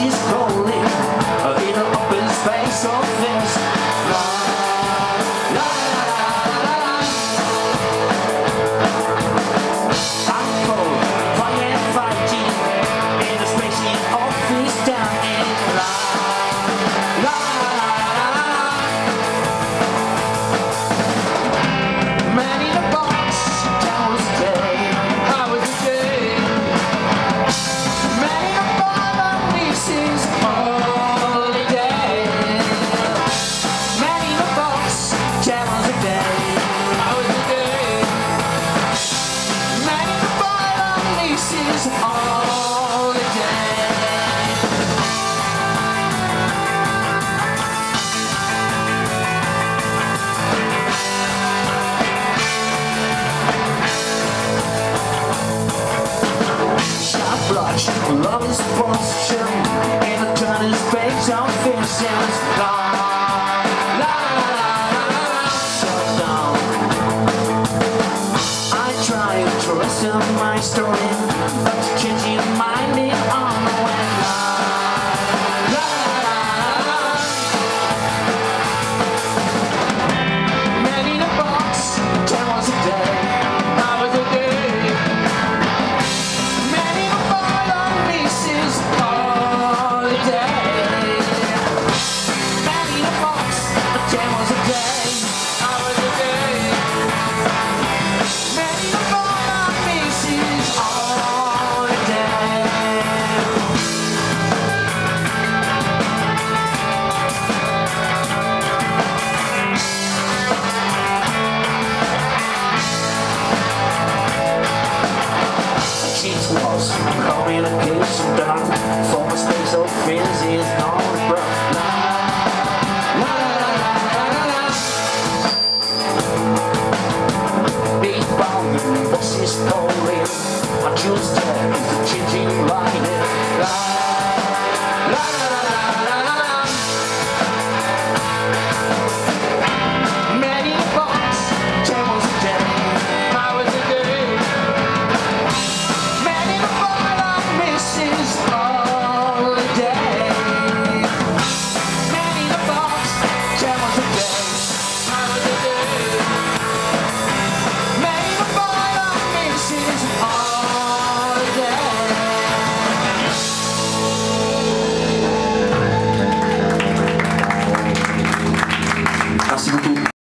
Isso. Love is potion in a tiny space of fixings. La Shut down. I try to rest my story. she's lost. Communication done For mistakes of friends is not rough nah, nah, nah, Big volume, voices calling. I choose that